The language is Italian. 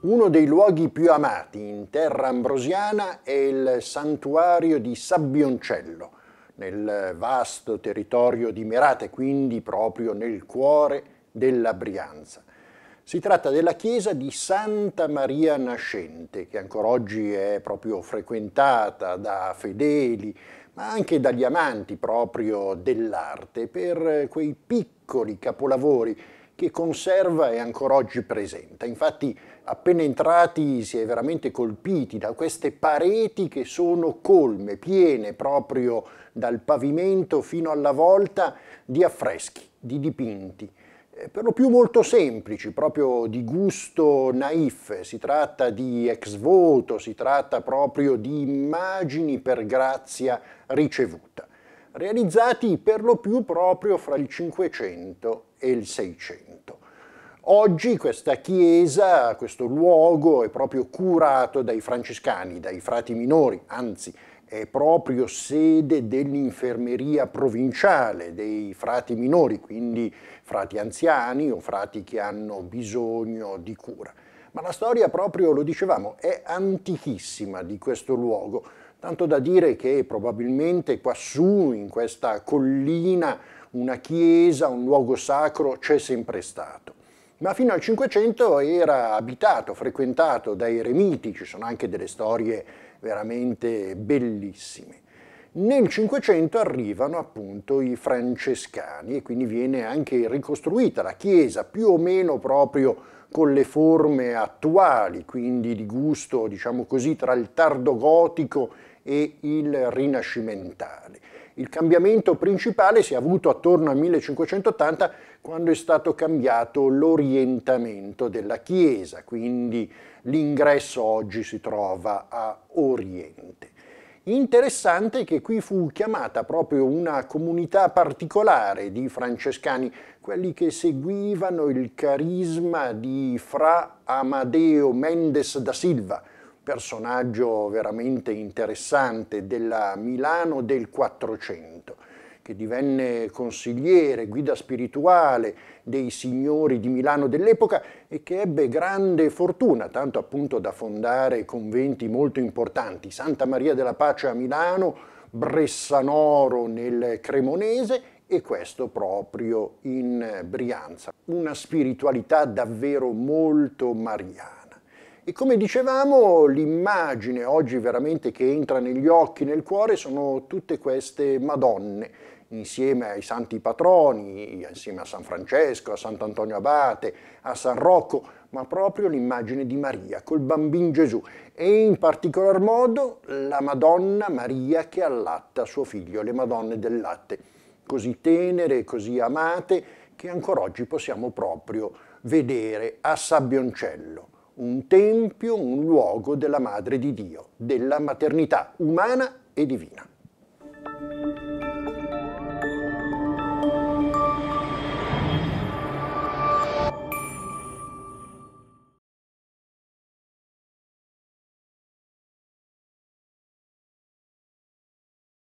Uno dei luoghi più amati in terra ambrosiana è il santuario di Sabbioncello, nel vasto territorio di Merate, quindi proprio nel cuore della Brianza. Si tratta della chiesa di Santa Maria Nascente, che ancora oggi è proprio frequentata da fedeli, ma anche dagli amanti proprio dell'arte, per quei piccoli capolavori che conserva e ancora oggi presenta. Infatti appena entrati si è veramente colpiti da queste pareti che sono colme, piene proprio dal pavimento fino alla volta di affreschi, di dipinti. Eh, per lo più molto semplici, proprio di gusto naif, si tratta di ex voto, si tratta proprio di immagini per grazia ricevuta, realizzati per lo più proprio fra il 500 e il 600. Oggi questa chiesa, questo luogo è proprio curato dai francescani, dai frati minori, anzi è proprio sede dell'infermeria provinciale dei frati minori, quindi frati anziani o frati che hanno bisogno di cura. Ma la storia proprio, lo dicevamo, è antichissima di questo luogo, tanto da dire che probabilmente quassù, in questa collina, una chiesa, un luogo sacro c'è sempre stato ma fino al Cinquecento era abitato, frequentato dai eremiti, ci sono anche delle storie veramente bellissime. Nel Cinquecento arrivano appunto i francescani e quindi viene anche ricostruita la chiesa più o meno proprio con le forme attuali, quindi di gusto, diciamo così, tra il tardo gotico e il rinascimentale. Il cambiamento principale si è avuto attorno al 1580 quando è stato cambiato l'orientamento della Chiesa, quindi l'ingresso oggi si trova a oriente. Interessante che qui fu chiamata proprio una comunità particolare di francescani, quelli che seguivano il carisma di Fra Amadeo Mendes da Silva, personaggio veramente interessante della Milano del 400, che divenne consigliere, guida spirituale dei signori di Milano dell'epoca e che ebbe grande fortuna, tanto appunto da fondare conventi molto importanti, Santa Maria della Pace a Milano, Bressanoro nel Cremonese e questo proprio in Brianza. Una spiritualità davvero molto mariana. E come dicevamo, l'immagine oggi veramente che entra negli occhi, nel cuore, sono tutte queste Madonne, insieme ai santi patroni, insieme a San Francesco, a Sant'Antonio Abate, a San Rocco, ma proprio l'immagine di Maria col bambino Gesù. E in particolar modo la Madonna Maria che allatta suo figlio, le Madonne del latte, così tenere, così amate, che ancora oggi possiamo proprio vedere a Sabbioncello un tempio, un luogo della Madre di Dio, della maternità umana e divina.